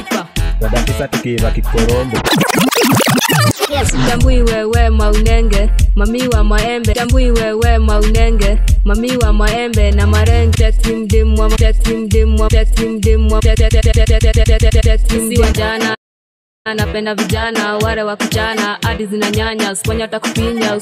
sniper wadakisa tukiva kikorombo tambui wewe maunenge mami wa maembe tambui wewe maunenge mami wa maembe na marenge tekimdimwa tekimdimwa tekimdimwa siwa jana napenda vijana ware wa kuchana hadi zina nyanya siponya takupinya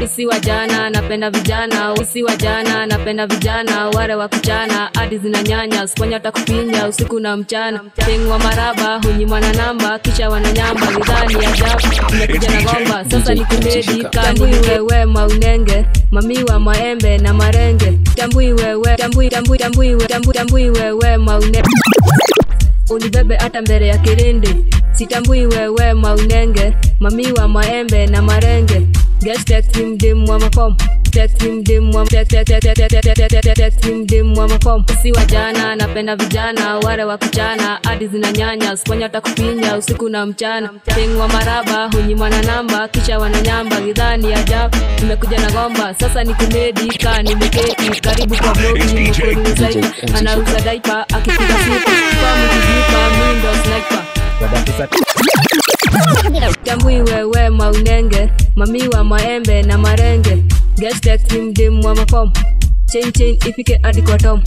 isi wa jana napenda vijana. Isi wa jana napenda vijana. Wale wa kuchana hadi zina nyanya. Siponya takupinya usiku na mchana. Tengwa maraba hunyimwa na namba. Kisha wananyamba lidhani ajabu. Imekuja na gomba sasa ni kumedi tambui wewe maunenge. Mamiwa maembe na marenge. Tambui wewe tambui tambui tambui wewe tambui tambui wewe maunenge. Unibebe hata mbele ya kirindi sitambui wewe maunenge. Mamiwa maembe na marenge gestekimdimwa mafom tekimdimwa tekimdimwa come. si wajana napenda vijana ware wa kuchana hadi zina nyanya siponya takupinya usiku na mchana. Tengwa maraba hunyimwa na namba. Kisha wananyamba gidhani ajabu. Nimekuja na gomba sasa ni kumedi ka nimeketi karibu kwa blogi nimekuruzaika anauza daipa akipiga siku. Kwa mkijipa mindo sniper tambui wewe maunenge mamiwa maembe na marenge gestekimdimwa mafom chain ifike hadi kwa tom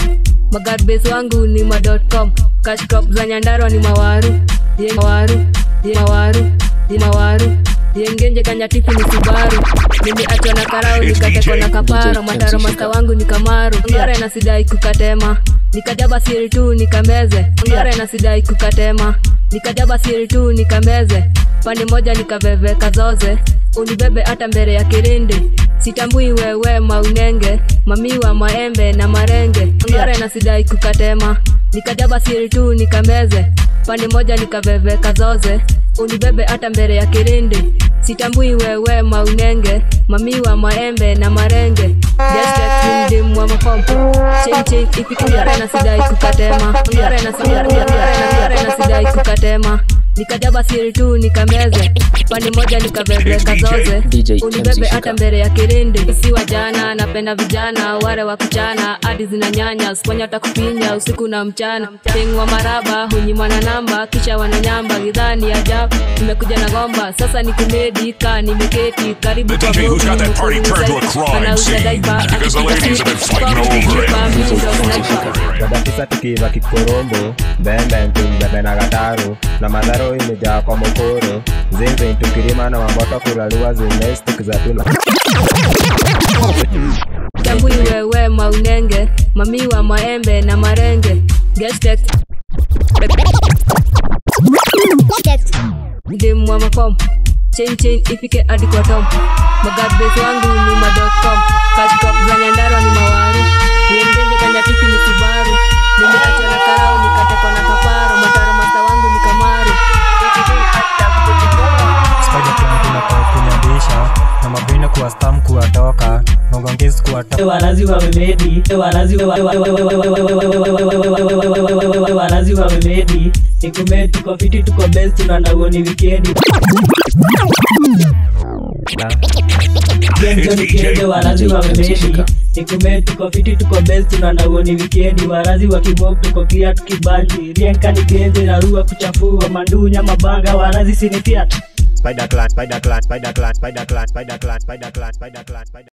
magarbes wangu ni ma.com kashkop za nyandarwa ni mawaru ye mawaru ye mawaru ye mawaru yengenje kanyatifu ni subaru niliachwa na karau nikatekwa na kaparo mataro masta wangu ni kamaru ngore na sidai kukatema. Nikajaba siri tu nikameze. Ngore na sidai kukatema nikajaba siri tu nikameze. Pande moja nikaveveka zoze. Unibebe hata mbele ya kirindi. Sitambui wewe maunenge mamiwa maembe na marenge. Ngare na sidai kukatema. Nikajaba siri tu nikameze. Pande moja nikaveveka zoze. Unibebe hata mbele ya kirindi sitambui wewe maunenge mamiwa maembe na marenge gestekimdimwa mafom chenche ifikingare na sidai kukatema na sidai kukatema nikajaba siri tu nikameze. Pani moja nikaveveka zoze DJ unibebe hata mbele ya kirindi. Si wajana napenda vijana ware wa kuchana hadi zina nyanya siponya takupinya usiku na mchana. Pengwa maraba hunyimwana namba. Kisha wananyamba gidhani ajabu nimekuja na gomba sasa ni kumedi. Ka nimeketi karibu The kwa kikorombo mbembe na madharo imejaa kwa mokoro zinzi tukirima na mamboto kuraliwa zimestikizatuna tambui wewe maunenge mamiwa maembe na marenge. Gestek makom. Mafom chenchen ifike hadi kwa tom. Magarbes wangu ni ma.com kashkop za nyandarwa kuwa stam kuwatoka wamemedi warazi warazi wamemedi nikume tuko fiti tuko best tunanagoni wikendi. Genjo wa tuko fiti tuko best tunanagoni wikendi. Warazi wa kibok tuko tukibanji rienka ni narua kuchafua. Mandunya mabanga sinifiat spider plant, spider plant, spider plant, spider plant, spider plant, spider plant, spider plant, spider plant.